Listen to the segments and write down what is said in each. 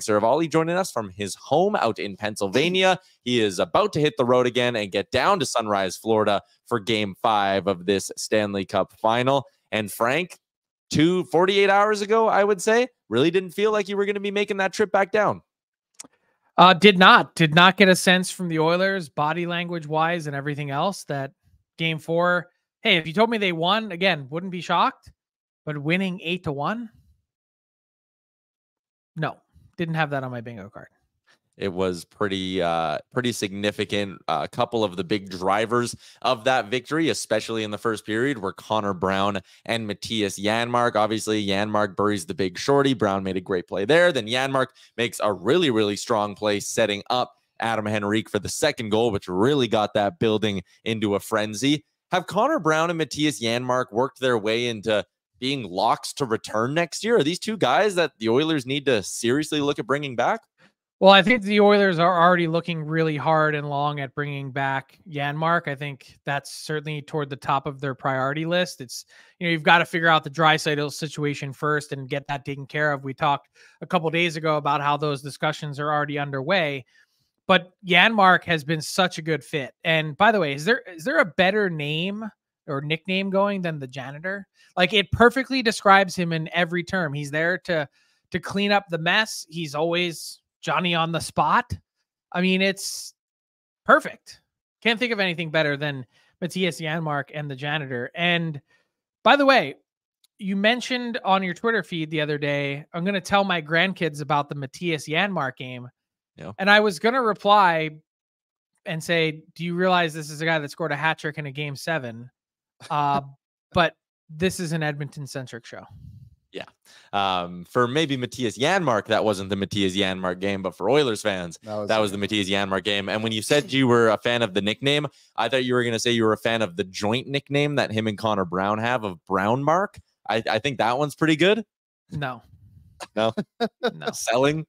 Seravalli joining us from his home out in Pennsylvania. He is about to hit the road again and get down to Sunrise, Florida for game five of this Stanley Cup final. And Frank, two 48 hours ago, I would say, really didn't feel like you were going to be making that trip back down. Uh, did not, did not get a sense from the Oilers, body language wise, and everything else that game four. Hey, if you told me they won again, wouldn't be shocked. But winning eight to one, no, didn't have that on my bingo card. It was pretty uh, pretty significant. A uh, couple of the big drivers of that victory, especially in the first period, were Connor Brown and Mattias Janmark. Obviously, Janmark buries the big shorty. Brown made a great play there. Then Janmark makes a really, really strong play, setting up Adam Henrique for the second goal, which really got that building into a frenzy. Have Connor Brown and Mattias Janmark worked their way into being locks to return next year? Are these two guys that the Oilers need to seriously look at bringing back? Well, I think the Oilers are already looking really hard and long at bringing back Janmark. I think that's certainly toward the top of their priority list. It's you know you've got to figure out the Draisaitl situation first and get that taken care of. We talked a couple days ago about how those discussions are already underway, but Janmark has been such a good fit. And by the way, is there is there a better name or nickname going than the janitor? Like it perfectly describes him in every term. He's there to to clean up the mess. He's always Johnny on the spot. I mean, it's perfect. Can't think of anything better than Mattias Janmark and the janitor. And by the way, you mentioned on your Twitter feed the other day, I'm going to tell my grandkids about the Mattias Janmark game. Yeah. And I was going to reply and say, Do you realize this is a guy that scored a hat trick in a game seven? Uh, but this is an Edmonton centric show. Yeah. Um, for maybe Mattias Janmark, that wasn't the Mattias Janmark game, but for Oilers fans, that was, that was the Mattias Janmark game. And when you said you were a fan of the nickname, I thought you were going to say you were a fan of the joint nickname that him and Connor Brown have of Brown Mark. I, I think that one's pretty good. No. No. no. Selling.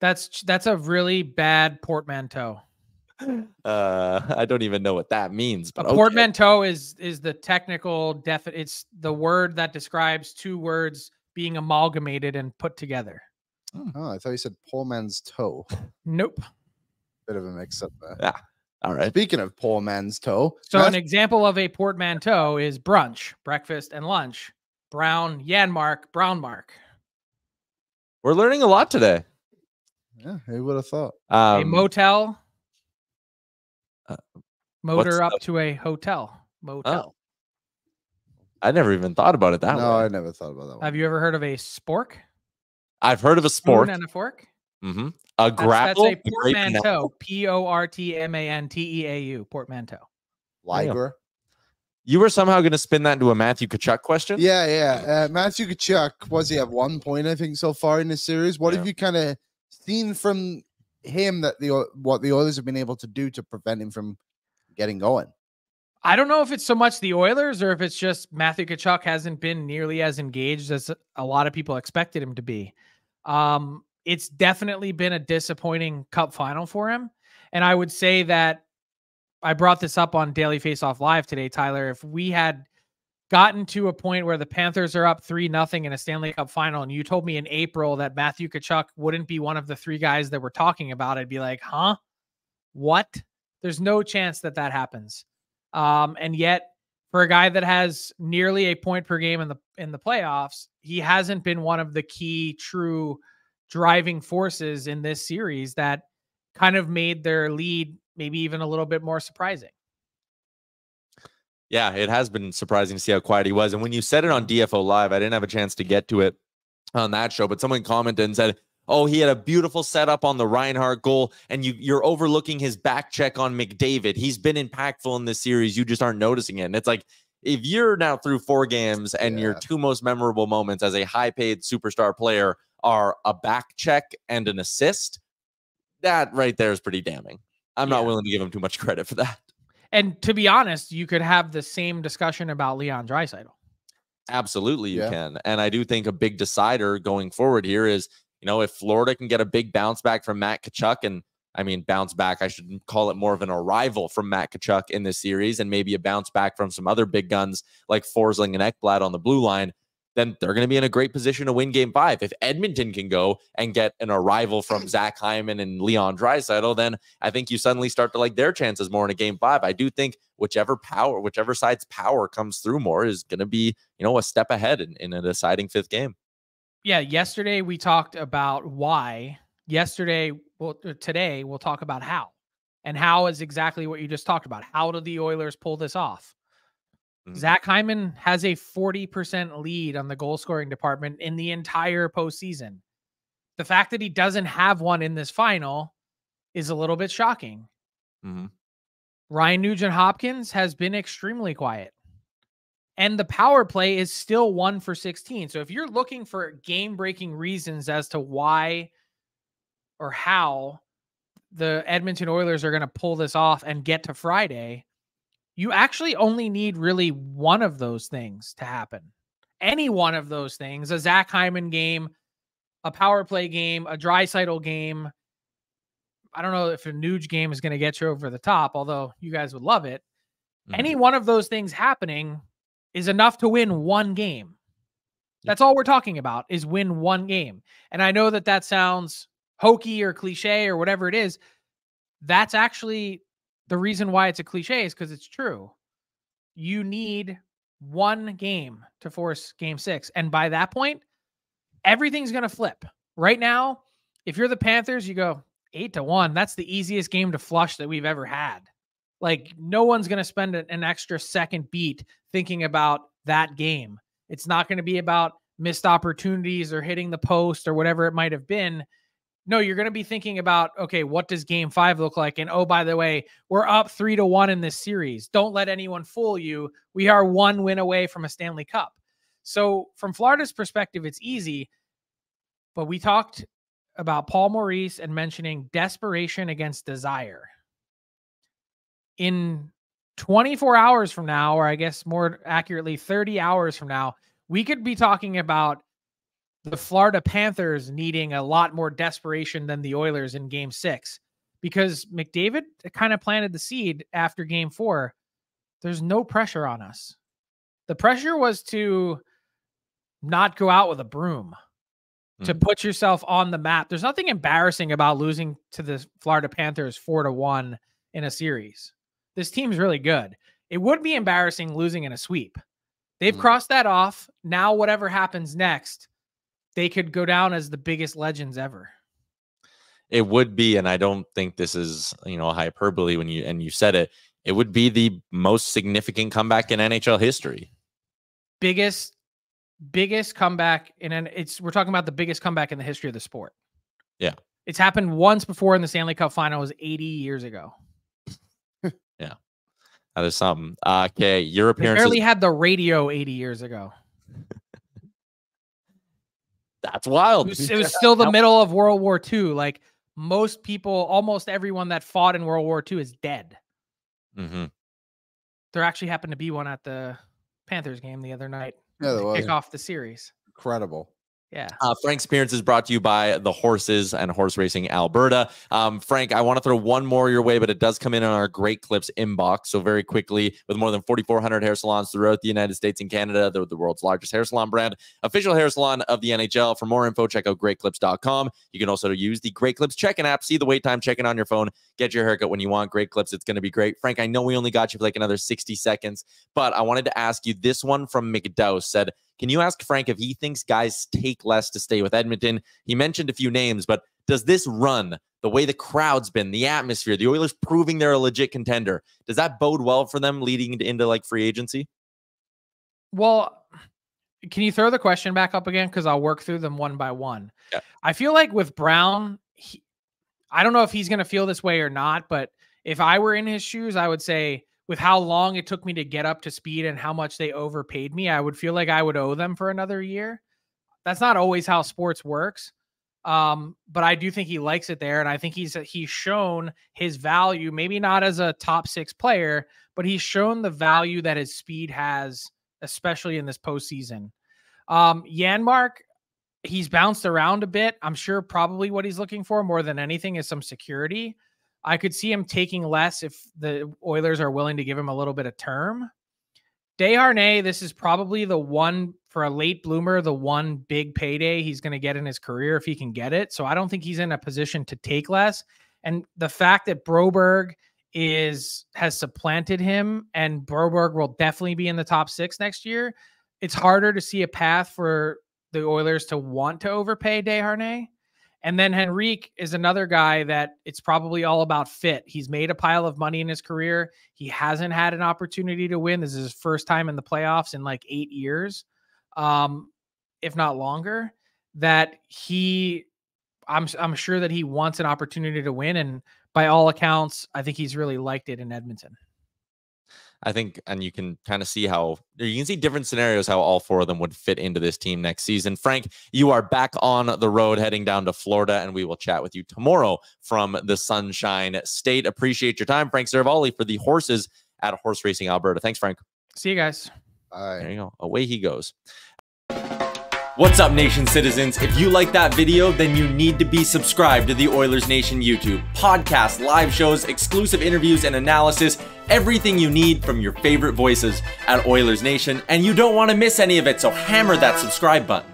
That's that's a really bad portmanteau. Uh, I don't even know what that means. But a okay. portmanteau is is the technical def. It's the word that describes two words being amalgamated and put together. Oh, I thought you said poor man's toe. Nope. Bit of a mix up there. Yeah. All right. Speaking of poor man's toe. So an example of a portmanteau is brunch, breakfast, and lunch. Brown, Janmark, Brown Mark. We're learning a lot today. Yeah, who would have thought? Um, a motel, uh, motor up the... to a hotel motel. Oh. I never even thought about it that no, way. I never thought about that. One. Have you ever heard of a spork? I've heard of a spork and a fork. Mm-hmm. A grapple. That's, that's a portmanteau. P O R T M A N T E A U. Portmanteau. Liger. You were somehow going to spin that into a Matthew Tkachuk question. Yeah, yeah. Uh, Matthew Tkachuk was he have one point I think so far in this series. What yeah. have you kind of seen from him that the what the Oilers have been able to do to prevent him from getting going? I don't know if it's so much the Oilers or if it's just Matthew Tkachuk hasn't been nearly as engaged as a lot of people expected him to be. Um, it's definitely been a disappointing cup final for him. And I would say that I brought this up on Daily Faceoff Live today, Tyler. If we had gotten to a point where the Panthers are up three nothing in a Stanley Cup final, and you told me in April that Matthew Tkachuk wouldn't be one of the three guys that we're talking about, I'd be like, huh? What? There's no chance that that happens. Um, and yet, for a guy that has nearly a point per game in the in the playoffs, he hasn't been one of the key true driving forces in this series that kind of made their lead maybe even a little bit more surprising. Yeah, it has been surprising to see how quiet he was. And when you said it on DFO Live, I didn't have a chance to get to it on that show, but someone commented and said, Oh, he had a beautiful setup on the Reinhart goal, and you, you're overlooking his back check on McDavid. He's been impactful in this series. You just aren't noticing it. And it's like, if you're now through four games and yeah. your two most memorable moments as a high paid superstar player are a back check and an assist, that right there is pretty damning. I'm yeah. not willing to give him too much credit for that. And to be honest, you could have the same discussion about Leon Draisaitl. Absolutely, you yeah. can. And I do think a big decider going forward here is, you know, if Florida can get a big bounce back from Matt Tkachuk, and I mean, bounce back, I should call it more of an arrival from Matt Tkachuk in this series, and maybe a bounce back from some other big guns like Forsling and Ekblad on the blue line. Then they're going to be in a great position to win game five. If Edmonton can go and get an arrival from Zach Hyman and Leon Draisaitl, then I think you suddenly start to like their chances more in a game five. I do think whichever power, whichever side's power comes through more is going to be, you know, a step ahead in, in a deciding fifth game. Yeah. Yesterday we talked about why. Yesterday, well, uh, today we'll talk about how. And how is exactly what you just talked about. How do the Oilers pull this off? Mm-hmm. Zach Hyman has a 40% lead on the goal scoring department in the entire postseason. The fact that he doesn't have one in this final is a little bit shocking. Mm-hmm. Ryan Nugent Hopkins has been extremely quiet. And the power play is still one for 16. So if you're looking for game breaking reasons as to why or how the Edmonton Oilers are going to pull this off and get to Friday, you actually only need really one of those things to happen. Any one of those things, a Zach Hyman game, a power play game, a Draisaitl game. I don't know if a Nuge game is going to get you over the top, although you guys would love it. Mm-hmm. Any one of those things happening is enough to win one game. That's all we're talking about is win one game. And I know that that sounds hokey or cliche or whatever it is. That's actually the reason why it's a cliche is because it's true. You need one game to force game six. And by that point, everything's going to flip. Right now, if you're the Panthers, you go eight to one. That's the easiest game to flush that we've ever had. Like, no one's going to spend an extra second beat thinking about that game. It's not going to be about missed opportunities or hitting the post or whatever it might have been. No, you're going to be thinking about, okay, what does game five look like? And oh, by the way, we're up three to one in this series. Don't let anyone fool you. We are one win away from a Stanley Cup. So, from Florida's perspective, it's easy. But we talked about Paul Maurice and mentioning desperation against desire. In 24 hours from now, or I guess more accurately, 30 hours from now, we could be talking about the Florida Panthers needing a lot more desperation than the Oilers in game six because McDavid kind of planted the seed after game four. There's no pressure on us. The pressure was to not go out with a broom, mm. to put yourself on the map. There's nothing embarrassing about losing to the Florida Panthers four to one in a series. This team's really good. It would be embarrassing losing in a sweep. They've mm. crossed that off. Now, whatever happens next, they could go down as the biggest legends ever. It would be, and I don't think this is you know a hyperbole when you and you said it. It would be the most significant comeback in NHL history. Biggest, biggest comeback in an. It's we're talking about the biggest comeback in the history of the sport. Yeah, it's happened once before in the Stanley Cup final. It was 80 years ago. yeah, that is something. Uh, okay, your appearance barely had the radio 80 years ago. That's wild. It was, it was still the middle of World War II. Like most people, almost everyone that fought in World War II is dead. Mm-hmm. There actually happened to be one at the Panthers game the other night. Yeah, there was. Kick off the series. Incredible. Yeah. Uh, Frank's appearance is brought to you by the Horses and Horse Racing Alberta. Um, Frank, I want to throw one more your way, but it does come in on our Great Clips inbox. So, very quickly, with more than 4,400 hair salons throughout the United States and Canada, they're the world's largest hair salon brand, official hair salon of the NHL. For more info, check out greatclips.com. You can also use the Great Clips check in app. See the wait time, check in on your phone, get your haircut when you want. Great Clips, it's going to be great. Frank, I know we only got you for like another 60 seconds, but I wanted to ask you this one from McDowell said, can you ask Frank if he thinks guys take less to stay with Edmonton? He mentioned a few names, but does this run, the way the crowd's been, the atmosphere, the Oilers proving they're a legit contender, does that bode well for them leading into, into like free agency? Well, can you throw the question back up again? Because I'll work through them one by one. Yeah. I feel like with Brown, he, I don't know if he's going to feel this way or not, but if I were in his shoes, I would say with how long it took me to get up to speed and how much they overpaid me, I would feel like I would owe them for another year. That's not always how sports works. Um, but I do think he likes it there, and I think he's he's shown his value, maybe not as a top six player, but he's shown the value that his speed has, especially in this postseason. Um, Janmark, he's bounced around a bit. I'm sure probably what he's looking for more than anything is some security. I could see him taking less if the Oilers are willing to give him a little bit of term. Desharnais, this is probably the one for a late bloomer, the one big payday he's going to get in his career if he can get it. So I don't think he's in a position to take less. And the fact that Broberg is has supplanted him and Broberg will definitely be in the top six next year, it's harder to see a path for the Oilers to want to overpay Desharnais. And then Henrique is another guy that it's probably all about fit. He's made a pile of money in his career. He hasn't had an opportunity to win. This is his first time in the playoffs in like eight years, um, if not longer. That he, I'm I'm sure that he wants an opportunity to win, and by all accounts, I think he's really liked it in Edmonton. I think, and you can kind of see how you can see different scenarios how all four of them would fit into this team next season. Frank, you are back on the road heading down to Florida, and we will chat with you tomorrow from the Sunshine State. Appreciate your time, Frank Seravalli, for the horses at Horse Racing Alberta. Thanks, Frank. See you guys. Bye. There you go. Away he goes. What's up, Nation citizens? If you like that video, then you need to be subscribed to the Oilers Nation YouTube. Podcast, live shows, exclusive interviews, and analysis. Everything you need from your favorite voices at Oilers Nation. And you don't want to miss any of it, so hammer that subscribe button.